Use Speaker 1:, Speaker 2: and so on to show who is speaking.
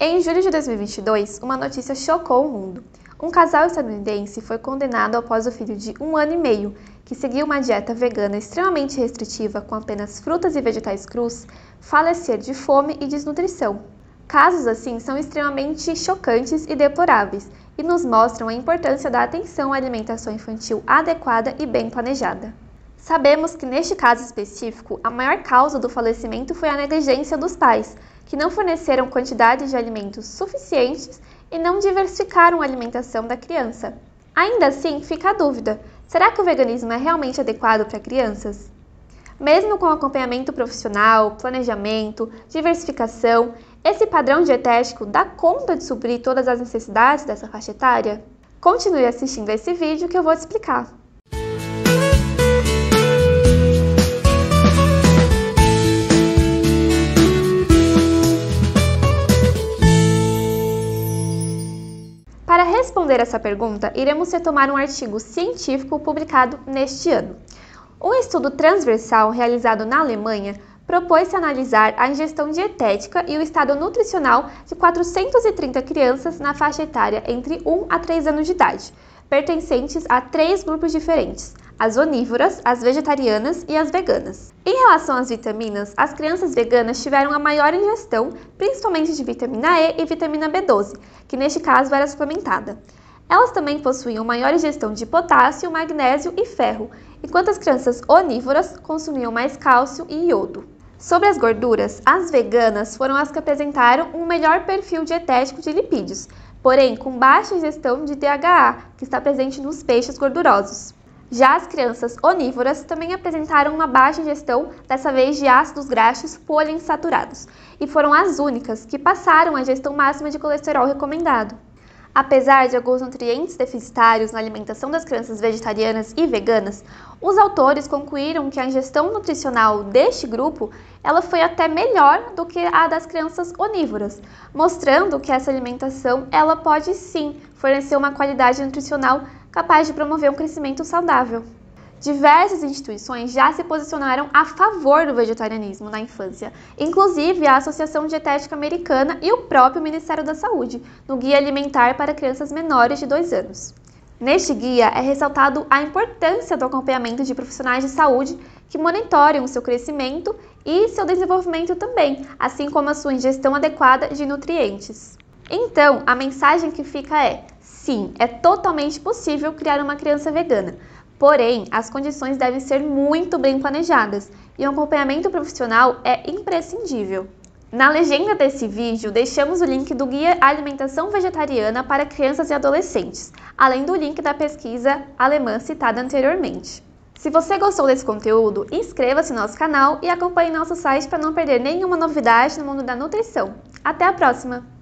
Speaker 1: Em julho de 2022, uma notícia chocou o mundo. Um casal estadunidense foi condenado após o filho de um ano e meio, que seguia uma dieta vegana extremamente restritiva com apenas frutas e vegetais crus, falecer de fome e desnutrição. Casos assim são extremamente chocantes e deploráveis e nos mostram a importância da atenção à alimentação infantil adequada e bem planejada. Sabemos que neste caso específico, a maior causa do falecimento foi a negligência dos pais, que não forneceram quantidade de alimentos suficientes e não diversificaram a alimentação da criança. Ainda assim, fica a dúvida: será que o veganismo é realmente adequado para crianças? Mesmo com acompanhamento profissional, planejamento, diversificação, esse padrão dietético dá conta de suprir todas as necessidades dessa faixa etária? Continue assistindo a esse vídeo que eu vou te explicar. Responder essa pergunta, iremos retomar um artigo científico publicado neste ano. Um estudo transversal realizado na Alemanha propôs-se analisar a ingestão dietética e o estado nutricional de 430 crianças na faixa etária entre 1 a 3 anos de idade, pertencentes a três grupos diferentes: as onívoras, as vegetarianas e as veganas. Em relação às vitaminas, as crianças veganas tiveram a maior ingestão, principalmente de vitamina E e vitamina B12, que neste caso era suplementada. Elas também possuíam maior ingestão de potássio, magnésio e ferro, enquanto as crianças onívoras consumiam mais cálcio e iodo. Sobre as gorduras, as veganas foram as que apresentaram um melhor perfil dietético de lipídios, porém com baixa ingestão de DHA, que está presente nos peixes gordurosos. Já as crianças onívoras também apresentaram uma baixa ingestão, dessa vez de ácidos graxos poliinsaturados, e foram as únicas que passaram a ingestão máxima de colesterol recomendado. Apesar de alguns nutrientes deficitários na alimentação das crianças vegetarianas e veganas, os autores concluíram que a ingestão nutricional deste grupo ela foi até melhor do que a das crianças onívoras, mostrando que essa alimentação ela pode sim fornecer uma qualidade nutricional capaz de promover um crescimento saudável. Diversas instituições já se posicionaram a favor do vegetarianismo na infância, inclusive a Associação Dietética Americana e o próprio Ministério da Saúde, no Guia Alimentar para Crianças Menores de 2 anos. Neste guia é ressaltado a importância do acompanhamento de profissionais de saúde que monitorem o seu crescimento e seu desenvolvimento também, assim como a sua ingestão adequada de nutrientes. Então, a mensagem que fica é: sim, é totalmente possível criar uma criança vegana Porém, as condições devem ser muito bem planejadas e um acompanhamento profissional é imprescindível. Na legenda desse vídeo, deixamos o link do Guia Alimentação Vegetariana para Crianças e Adolescentes, além do link da pesquisa alemã citada anteriormente. Se você gostou desse conteúdo, inscreva-se no nosso canal e acompanhe nosso site para não perder nenhuma novidade no mundo da nutrição. Até a próxima!